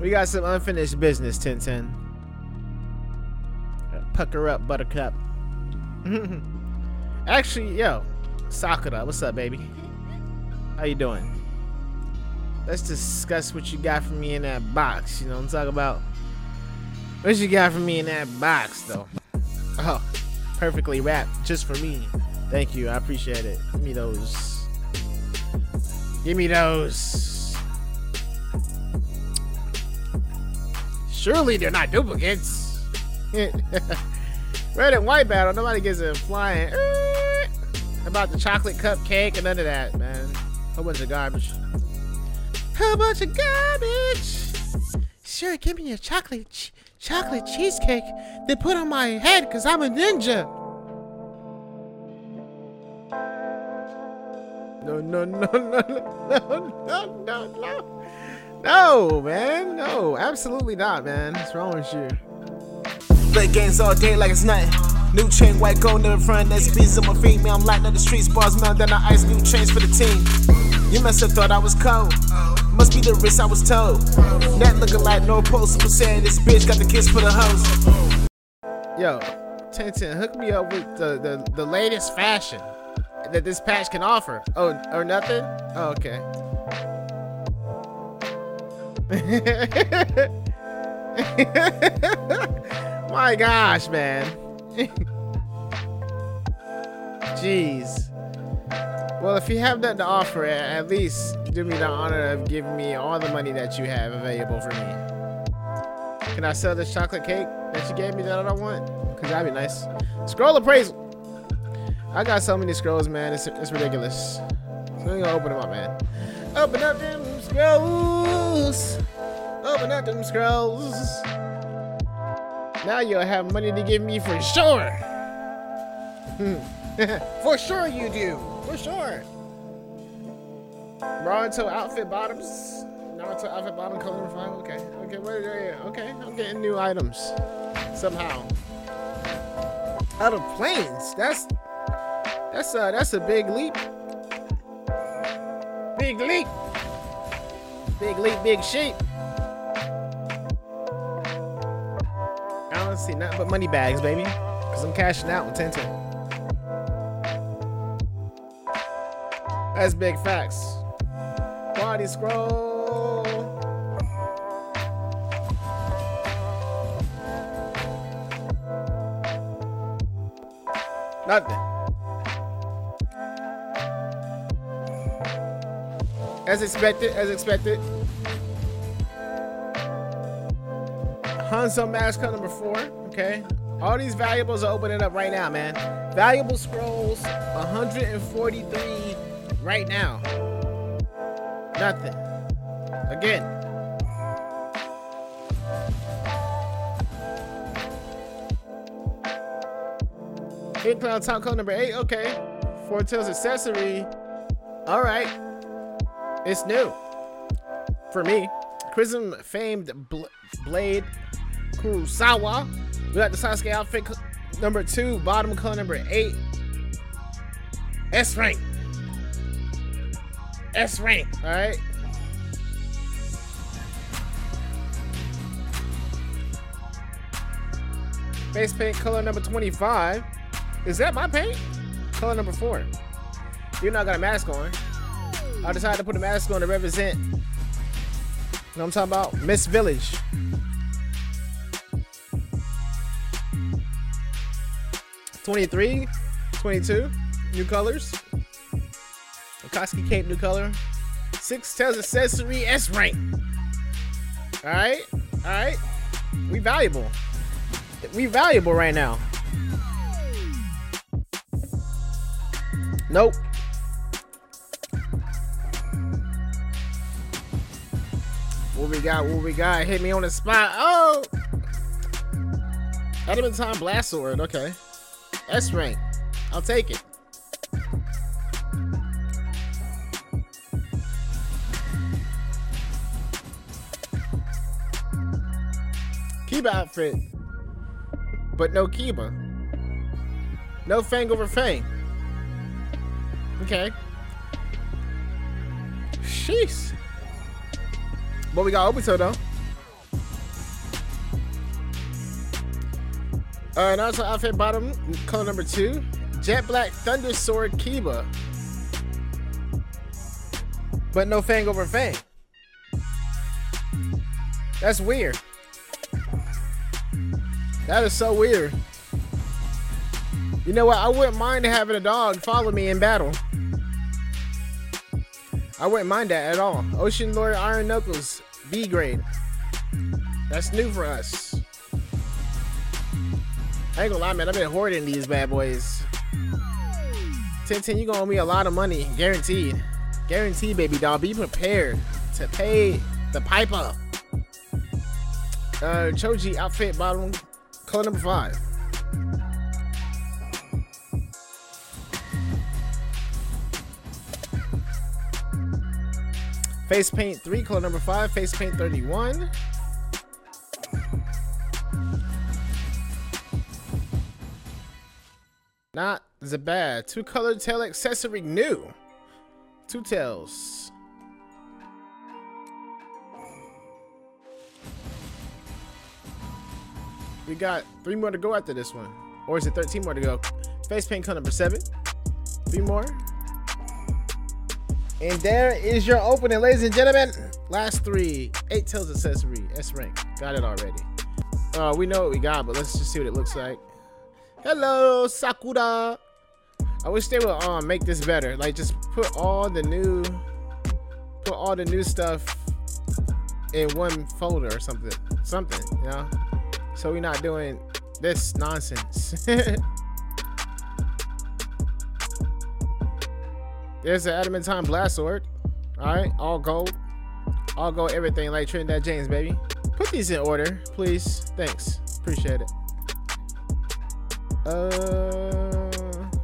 We got some unfinished business, Tenten. Pucker up, Buttercup. Actually, yo, Sakura, what's up, baby? How you doing? Let's discuss what you got for me in that box. You know what I'm talking about? What you got for me in that box, though? Oh, perfectly wrapped, just for me. Thank you, I appreciate it. Give me those. Give me those. Surely they're not duplicates. Red and white battle, nobody gets a flying. eh, About the chocolate cupcake and none of that, man. Whole bunch of garbage. Whole bunch of garbage. Sure, give me a chocolate ch- chocolate cheesecake they put on my head because I'm a ninja. No, no, no, no, no, no, no, no. No, man. No, absolutely not, man. What's wrong with you? Play games all day like it's nothing. New chain, white gold, never front. SBs on my feet, me, I'm lighting up the streets. Bars melt, then I ice new chains for the team. You must have thought I was cold. Must be the wrist I was told. That looking like no post. Was saying this bitch got the kiss for the host. Yo, Tenten, hook me up with the, the, the latest fashion that this patch can offer. Oh, or nothing? Oh, okay. My gosh, man. Jeez. Well, if you have nothing to offer, at least do me the honor of giving me all the money that you have available for me. Can I sell this chocolate cake that you gave me that I don't want? Cause that'd be nice. Scroll appraisal. I got so many scrolls, man. It's, it's ridiculous. So we gonna open them up, man. Open up them scrolls. Open up them scrolls. Now you'll have money to give me for sure. Hmm. for sure you do. For sure. Naruto outfit bottoms. Naruto outfit bottom color five. Okay. Okay. Wait, wait, wait. Okay. I'm getting new items somehow. Out of plains. That's that's a that's a big leap. Big leap. Big leap. Big sheep. I don't see nothing but money bags, baby. Cause I'm cashing out with Tenten. That's big facts. Body scroll. Nothing. As expected, as expected. Hanzo mask cut number four. Okay. All these valuables are opening up right now, man. Valuable scrolls, 143 right now. Nothing. Again. Hidden Cloud top code number eight. Okay. Four tails accessory. All right. It's new for me. Prism famed bl- blade Kurosawa. We got the Sasuke outfit co- number two, bottom color number eight. S rank. S rank. All right. Face paint color number 25. Is that my paint? Color number four. You're not got a mask on. I decided to put a mask on to represent. You know what I'm talking about? Mist Village. Twenty-three, twenty-two, new colors. Akatsuki cape, new color. Six tails accessory, S rank. All right, all right. We valuable. We valuable right now. Nope. We got? What we got? Hit me on the spot. Oh! Adamantine Blast Sword. Okay. S rank. I'll take it. Kiba outfit. But no Kiba. No Fang over Fang. Okay. Sheesh. But we got Obito though. Uh, Naruto outfit bottom color number two, jet black thunder sword Kiba, but no fang over fang. That's weird. That is so weird. You know what? I wouldn't mind having a dog follow me in battle. I wouldn't mind that at all. Ocean Lord Iron Knuckles, B grade. That's new for us. I ain't gonna lie, man. I've been hoarding these bad boys. Tenten, you gonna owe me a lot of money, guaranteed. Guaranteed, baby doll. Be prepared to pay the piper. Uh, Choji outfit bottom, color number five. Face paint three, color number five. Face paint 31. Not the bad. Two color tail accessory new. Two tails. We got three more to go after this one. Or is it 13 more to go? Face paint color number seven. Three more. And there is your opening, ladies and gentlemen. Last three. Eight tails accessory. S rank. Got it already. Uh, we know what we got, but let's just see what it looks like. Hello, Sakura. I wish they would um make this better. Like just put all the new put all the new stuff in one folder or something. Something, you know? So we're not doing this nonsense. There's an adamantine blast sword. Alright, all gold. All gold everything like Trinidad James, baby. Put these in order, please. Thanks. Appreciate it. Uh,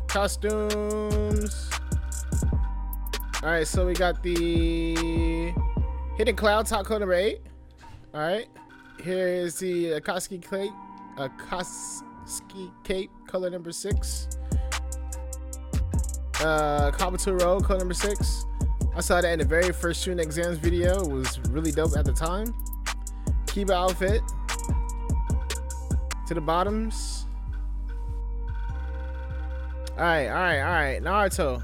costumes. All right, so we got the Hidden Cloud top coat number eight. All right, here is the Akatsuki cape, Akatsuki cape color number six. Uh, Kabuto Road color number six. I saw that in the very first Chunin exams video. It was really dope at the time. Kiba outfit to the bottoms. All right, all right, all right. Naruto.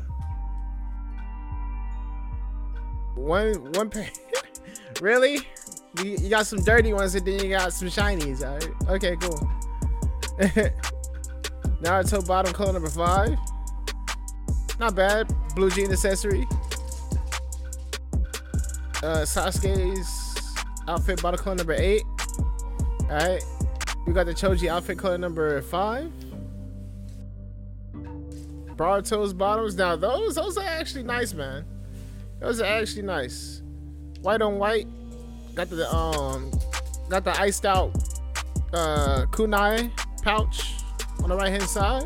One, one pair. really? You, you, got some dirty ones and then you got some shinies. All right. Okay, cool. Naruto bottom color number five. Not bad. Blue jean accessory. Uh, Sasuke's outfit bottle color number eight. All right. We got the Choji outfit color number five. Toes bottoms. Now those those are actually nice, man. Those are actually nice. White on white. Got the um got the iced out uh kunai pouch on the right hand side.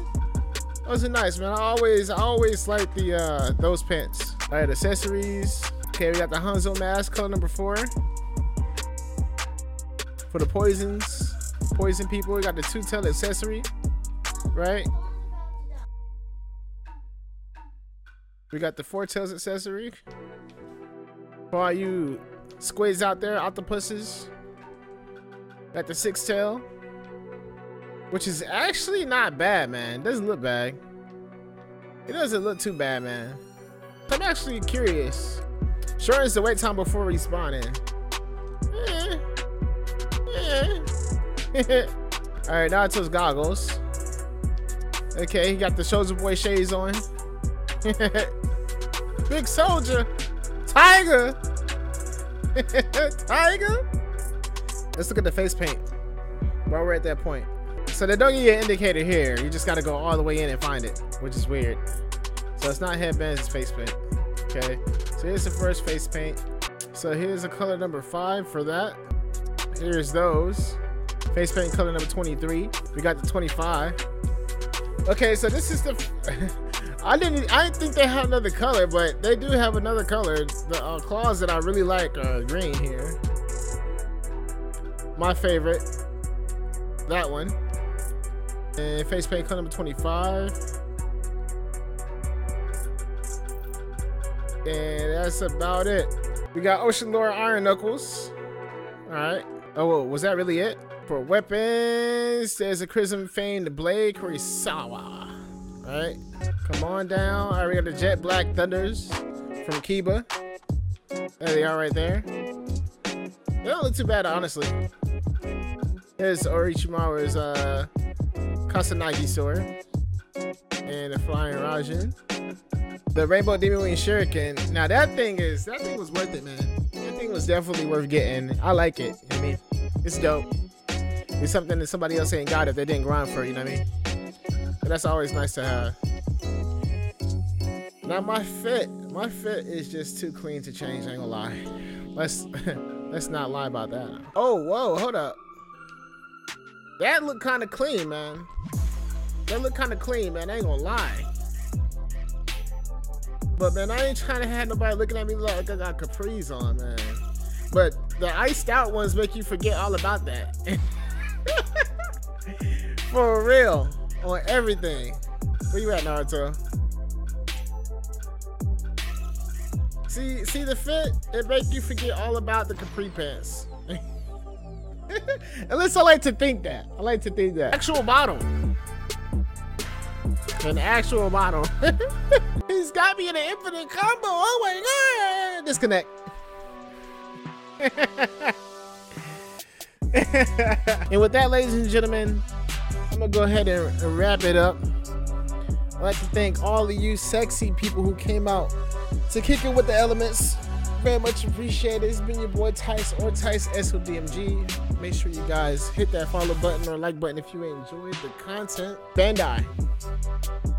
Those are nice, man. I always I always like the uh those pants. All right, accessories. Okay, we got the Hanzo mask, color number four. For the poisons, poison people, we got the two-tail accessory, right? We got the Four Tails accessory. For all you squids out there, octopuses. Got the Six Tail. Which is actually not bad, man. It doesn't look bad. It doesn't look too bad, man. I'm actually curious. Shortens the wait time before respawning. Eh. Eh. Now it's his goggles. Okay, he got the Soldier Boy shades on. Big soldier. Tiger. Tiger. Let's look at the face paint. While we're at that point. So they don't give you an indicator here. You just got to go all the way in and find it, which is weird. So it's not headbands, it's face paint. Okay. So here's the first face paint. So here's a color number five for that. Here's those. Face paint color number 23. We got the 25. Okay, so this is the I didn't. I didn't think they had another color, but they do have another color. The uh, claws that I really like are green here. My favorite, that one. And face paint color number 25. And that's about it. We got Ocean Lore Iron Knuckles. All right. Oh, was that really it? For weapons, there's a Chrism famed Blade Kurisawa. Alright, come on down. I already got the Jet Black Thunders from Kiba. There they are right there. They don't look too bad, honestly. There's Orochimaru's uh, Kusanagi sword and the Flying Raijin. The Rainbow Demon Wing Shuriken. Now that thing is that thing was worth it, man. That thing was definitely worth getting. I like it. I mean, it's dope. It's something that somebody else ain't got if they didn't grind for it, you know what I mean? But that's always nice to have. Now my fit, my fit is just too clean to change, I ain't gonna lie. Let's let's not lie about that. Oh, whoa, hold up. That look kind of clean, man. That look kind of clean, man. I ain't gonna lie. But man, I ain't trying to have nobody looking at me like I got capris on, man. But the iced out ones make you forget all about that. For real, on everything. Where you at, Naruto? See, see the fit? It make you forget all about the capri pants. At least I like to think that. I like to think that. Actual bottle. An actual bottle. He's got me in an infinite combo. Oh my god! Disconnect. and with that, ladies and gentlemen, I'm gonna go ahead and, and wrap it up. I'd like to thank all of you sexy people who came out to kick it with the elements. Very much appreciated. It's been your boy Tice or Tice SODMG. Make sure you guys hit that follow button or like button if you enjoyed the content. Bandai.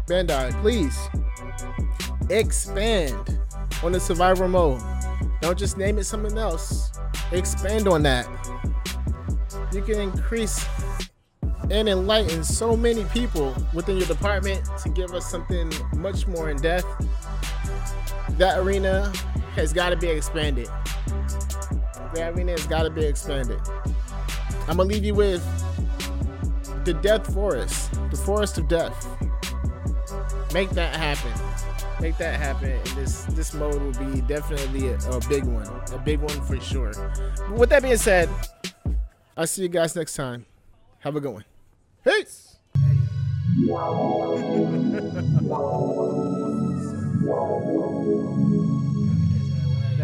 Bandai, please expand on the survivor mode. Don't just name it something else. Expand on that. You can increase and enlighten so many people within your department to give us something much more in depth. That arena has got to be expanded. That arena has got to be expanded. I'm gonna leave you with the Death Forest, the Forest of Death. Make that happen. Make that happen. And this this mode will be definitely a, a big one, a big one for sure. But with that being said, I'll see you guys next time. Have a good one. Peace.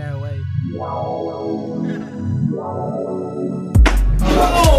hair away. oh!